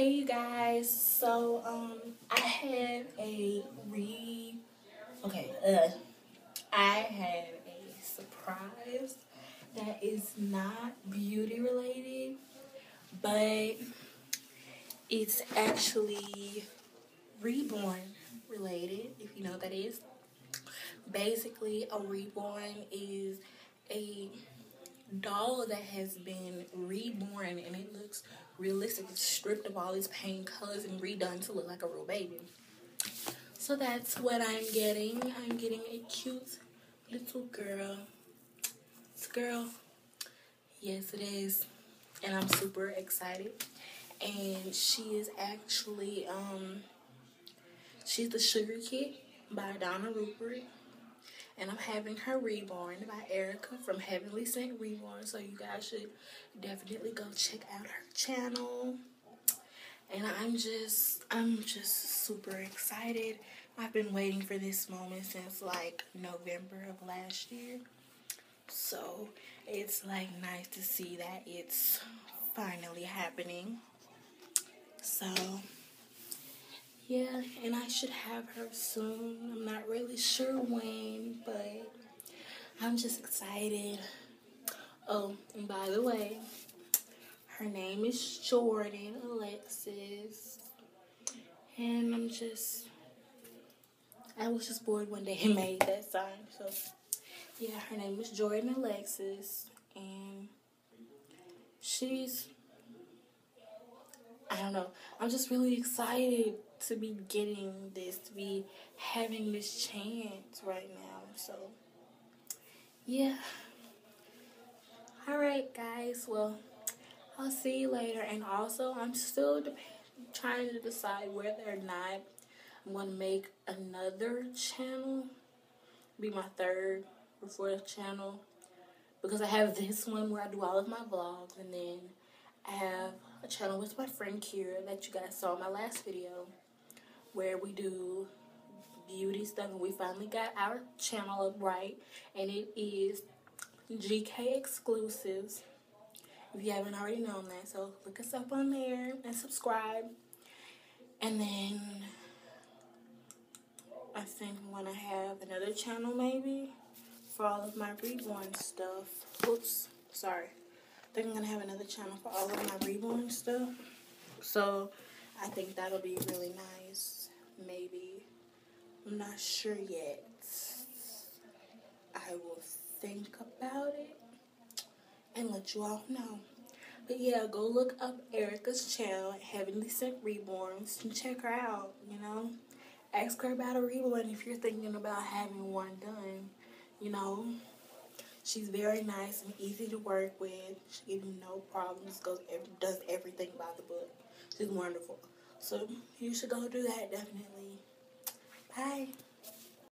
Hey you guys, so um I have a re okay, uh I have a surprise that is not beauty related, but it's actually reborn related, if you know what that is. Basically, a reborn is a doll that has been reborn and it looks realistic. It's stripped of all its paint colors and redone to look like a real baby. So that's what I'm getting. I'm getting a cute little girl. It's a girl. Yes, it is. And I'm super excited. And she is actually, um, she's the Sugar Kit by Donna RuBert and I'm having her reborn by Erica from Heavenly Sent Reborn. So you guys should definitely go check out her channel. And I'm just, I'm just super excited. I've been waiting for this moment since like November of last year. So it's like nice to see that it's finally happening. So yeah, and I should have her soon. I'm not really sure when, I'm just excited. Oh, and by the way, her name is Jordan Alexis. And I'm just, I was just bored one day and made that sign. So, yeah, her name is Jordan Alexis. And she's, I don't know, I'm just really excited to be getting this, to be having this chance right now. So, yeah. Alright, guys. Well, I'll see you later. And also, I'm still trying to decide whether or not I'm going to make another channel, be my third or fourth channel. Because I have this one where I do all of my vlogs, and then I have a channel with my friend Kira that you guys saw in my last video where we do beauty stuff and we finally got our channel up right and it is GK exclusives. If you haven't already known that so look us up on there and subscribe. And then I think I'm gonna have another channel maybe for all of my reborn stuff. Oops sorry. I think I'm gonna have another channel for all of my reborn stuff. So I think that'll be really nice maybe. I'm not sure yet. I will think about it and let you all know. But yeah, go look up Erica's channel, Heavenly Sent Reborns, and check her out, you know. Ask her about a reborn if you're thinking about having one done, you know. She's very nice and easy to work with. She gives you no problems, goes does everything by the book. She's wonderful. So you should go do that definitely. Bye.